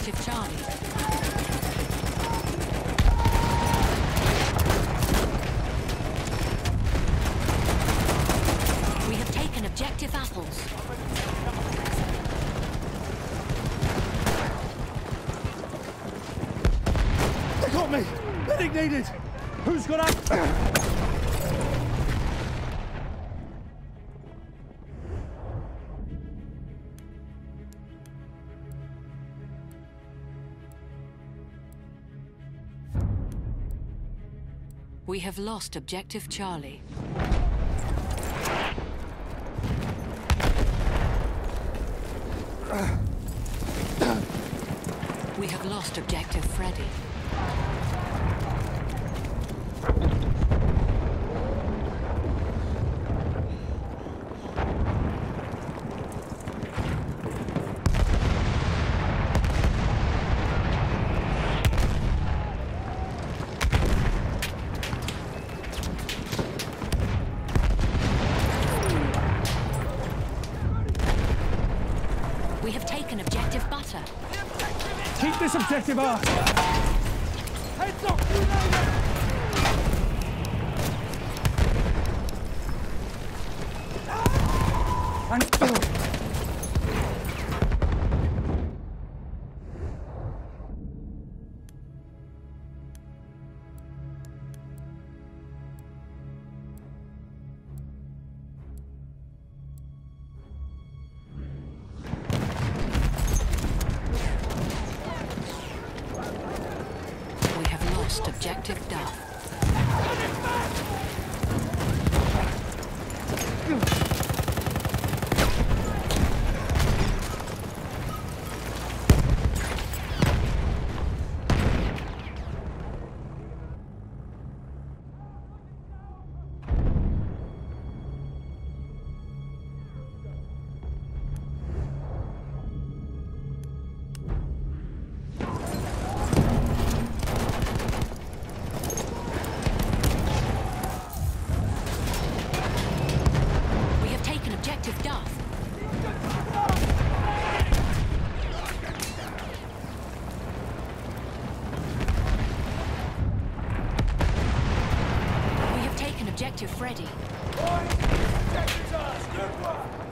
active taken Objective apples. They got me! Medic needed! Who's got up? We have lost Objective Charlie. We have lost Objective Freddy. We have taken Keep this objective up! Heads up! And... lost Objective Duff. We Objective We have taken Objective Freddy. Objective's ours! Good work!